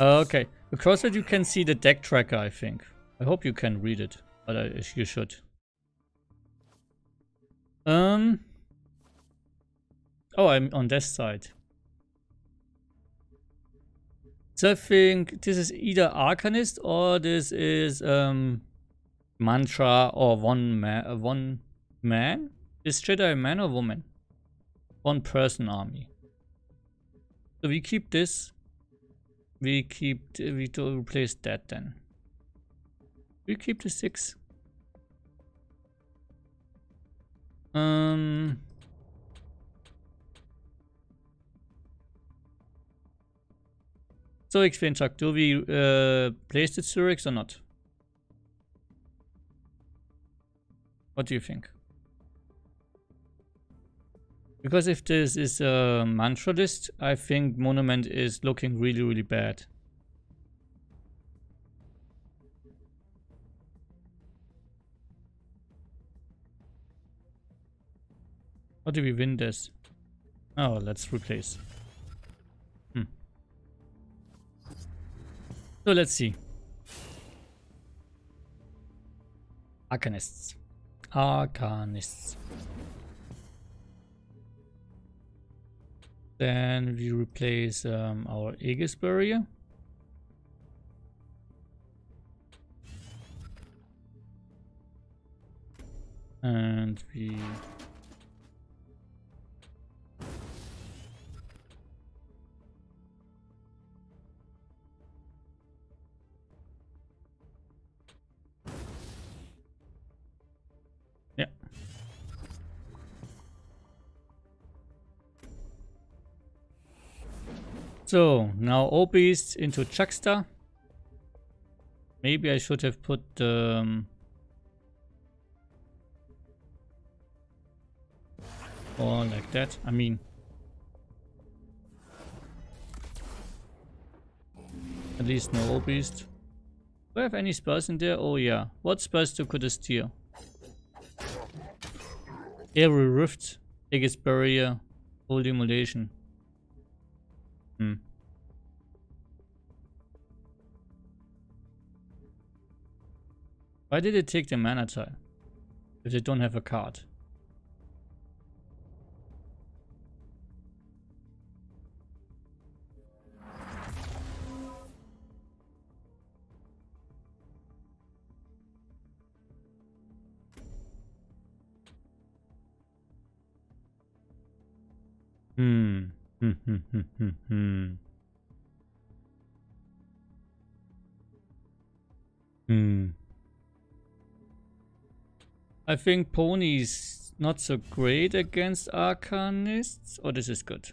Okay. Across it you can see the deck tracker, I think. I hope you can read it, but I, you should. Um. Oh, I'm on this side. So I think this is either Arcanist or this is um, Mantra or one man. One man. Is Jedi a man or woman? One person army. So we keep this. We keep. We to replace that then. We keep the six. Um. So explain, Chuck. Do we uh, place the Zurich or not? What do you think? Because if this is a mantra list, I think Monument is looking really, really bad. How do we win this? Oh, let's replace. Hmm. So let's see. Arcanists. Arcanists. Then we replace um, our Aegis barrier. And we So, now Obis into Chuckster. Maybe I should have put um, or like that. I mean, at least no Obis. Do I have any spells in there? Oh yeah. What spells do could I steer? Aerial Rift, Aegis Barrier, Holy Immolation. Hmm. Why did it take the mana tile? If they don't have a card. Hmm. Hmm, hmm, hmm, hmm. I think Pony's not so great against Arcanists. Oh, this is good.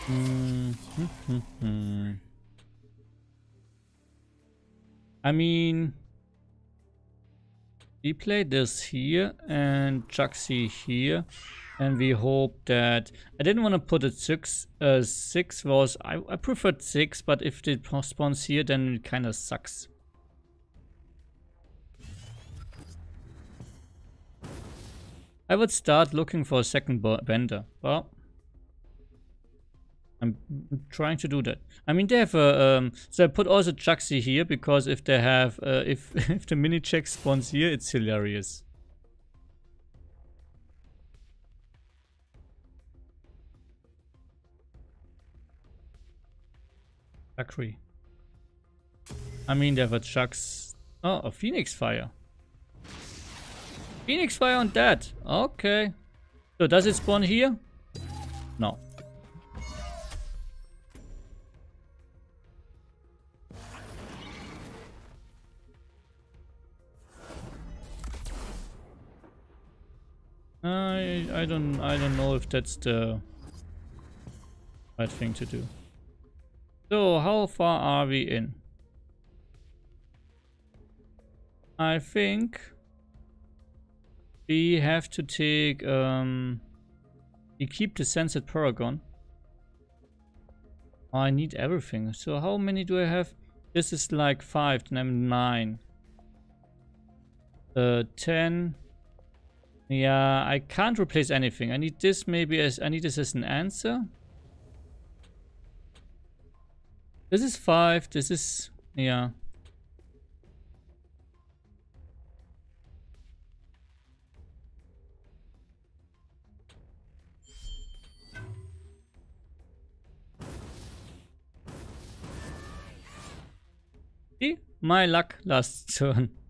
Hmm, hmm. I mean, we play this here and Juxi here. And we hope that... I didn't want to put it 6. Uh, 6 was... I, I preferred 6, but if it spawns here, then it kind of sucks. I would start looking for a second bender. Well, I'm trying to do that. I mean, they have a, um, so I put also Juxi here because if they have, uh, if, if the mini check spawns here, it's hilarious. Factory. I mean, they have a Chucks, oh, a Phoenix Fire. Phoenix Fire on that. Okay. So does it spawn here? No. I I don't I don't know if that's the right thing to do. So how far are we in? I think we have to take um we keep the Sensate Paragon. I need everything. So how many do I have? This is like five, then I'm nine. Uh ten Yeah, I can't replace anything. I need this maybe as I need this as an answer. This is five. This is yeah. See? My luck last turn.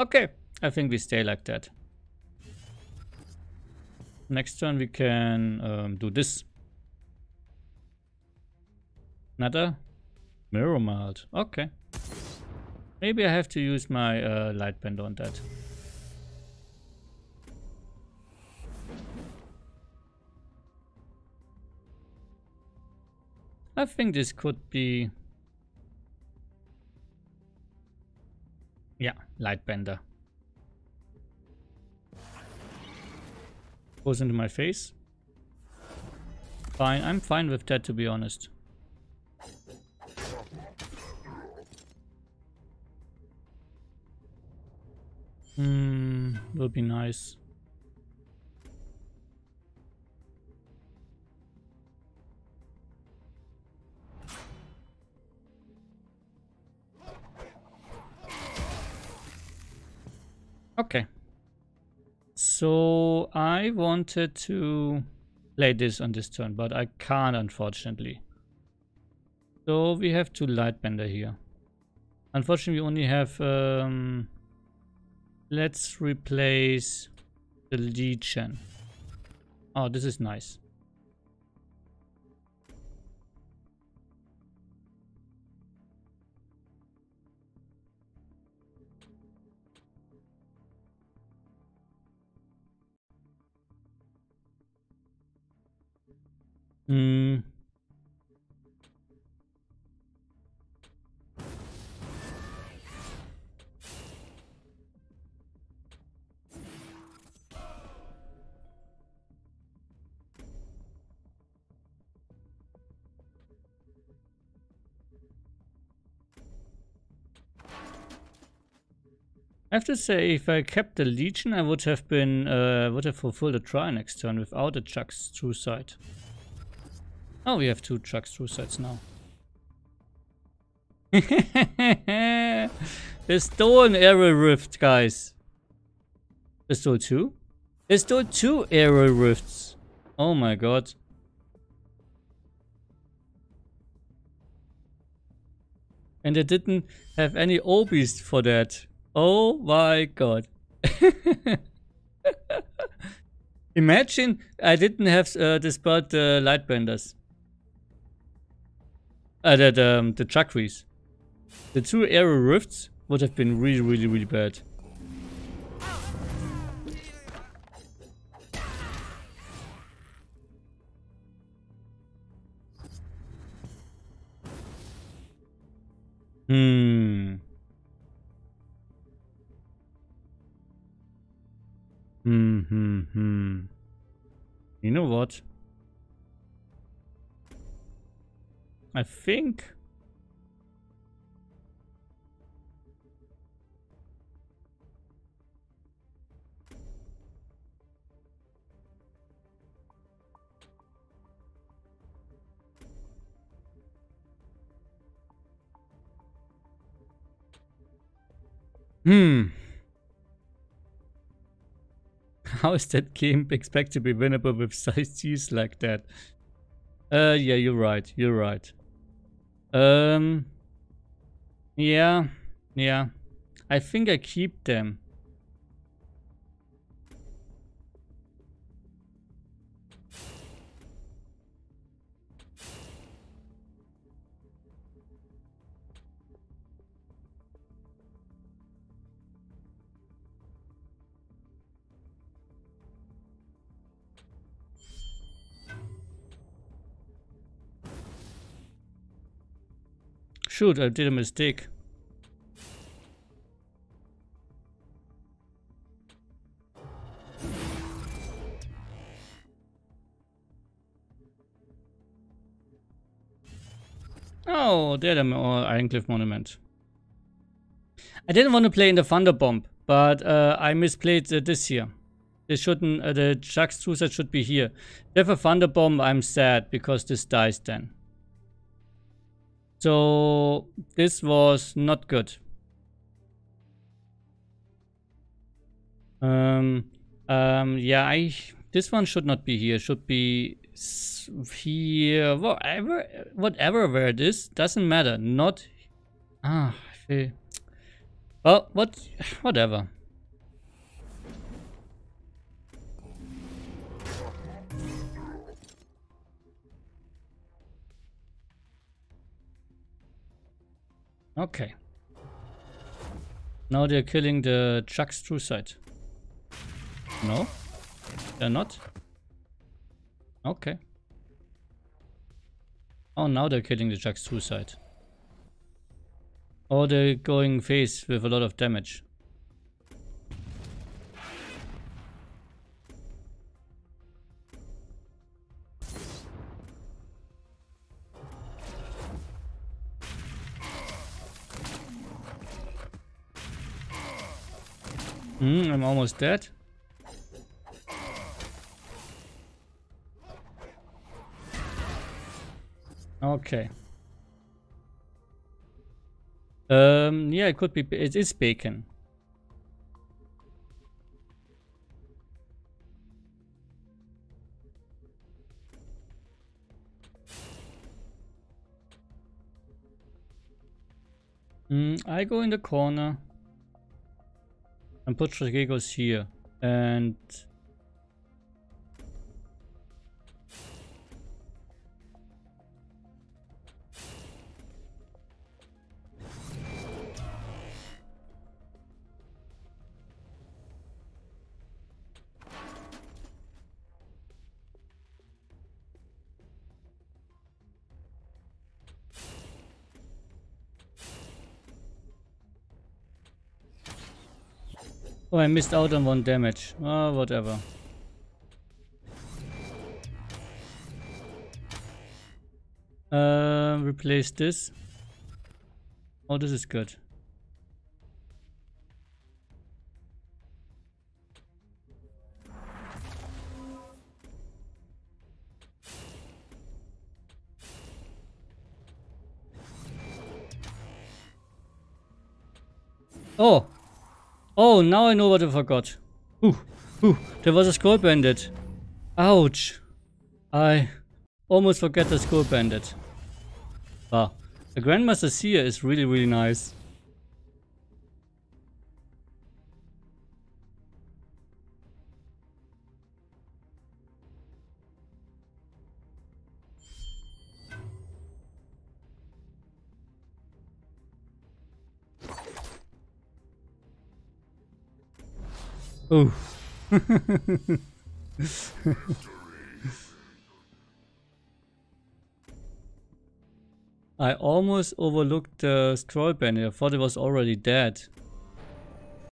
Okay, I think we stay like that. Next turn we can um, do this. Another mirror malt. Okay. Maybe I have to use my uh, light band on that. I think this could be Yeah, Lightbender. Goes into my face. Fine, I'm fine with that to be honest. Hmm, will be nice. Okay. So I wanted to play this on this turn, but I can't unfortunately. So we have to Lightbender here. Unfortunately, we only have... Um, let's replace the Legion. Oh, this is nice. Mm. I have to say, if I kept the Legion, I would have been uh, would have fulfilled a try next turn without a Jax Truesight. Oh, we have two Jax Truesights now. they stole an Aerial Rift, guys. They stole two? They stole two Aerial Rifts. Oh my god. And they didn't have any obis for that. Oh my god. Imagine I didn't have uh, dispelled the uh. Uh, the, the, um, the Chakris. The two Aerial Rifts would have been really, really, really bad. Hmm. Hmm, hmm, hmm. You know what? I think... Hmm. How is that game expect to be winnable with size T's like that? Uh, yeah, you're right. You're right. Um. Yeah. Yeah. I think I keep them. Shoot, I did a mistake. Oh, there the Ironcliffe Monument. I didn't want to play in the Thunder Bomb, but uh, I misplayed uh, this here. This shouldn't, uh, the Jax Truesight should be here. If a Thunder Bomb, I'm sad because this dies then. So this was not good. Um, um, yeah, I, this one should not be here. Should be here, whatever, whatever where it is, doesn't matter. Not, ah, well, what, whatever. Okay. Now they're killing the Jax Truesight. No? They're not? Okay. Oh, now they're killing the Jax Truesight. Or oh, they're going face with a lot of damage. Hmm, I'm almost dead. Okay. Um, yeah, it could be, it is bacon. Mm, I go in the corner and put Strategos here. And Oh, I missed out on one damage. Oh, whatever. Uh, replace this. Oh, this is good. Oh, Oh, now I know what I forgot. Ooh, ooh, there was a Scroll Bandit. Ouch. I almost forget the Scroll Bandit. Wow. The Grandmaster Seer is really, really nice. Oh. I almost overlooked the Scroll Bandit. I thought it was already dead.